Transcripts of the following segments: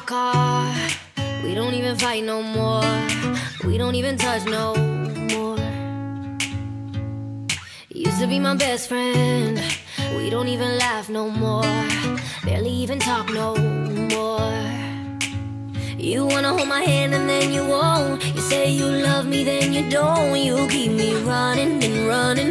car. We don't even fight no more. We don't even touch no more. Used to be my best friend. We don't even laugh no more. Barely even talk no more. You wanna hold my hand and then you won't. You say you love me, then you don't. You keep me running and running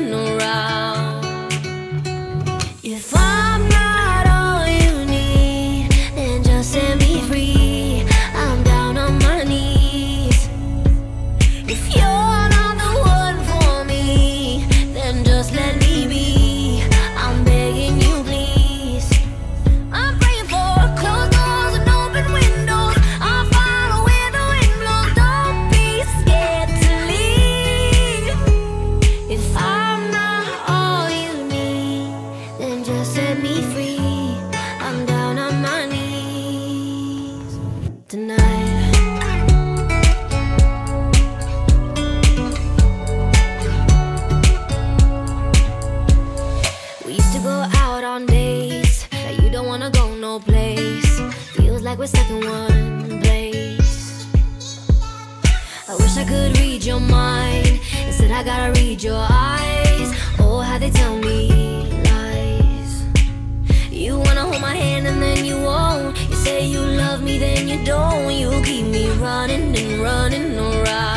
set me free. I'm down on my knees tonight. We used to go out on you don't wanna go no place. Feels like we're stuck in one place. I wish I could read your mind. Instead, I gotta read your eyes. My hand and then you won't. You say you love me, then you don't. You keep me running and running around.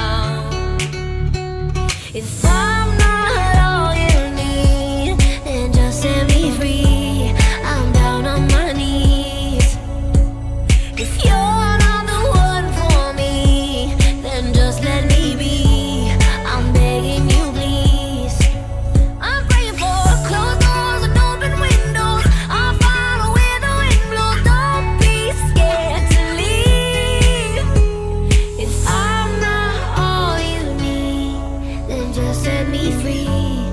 Just set me free.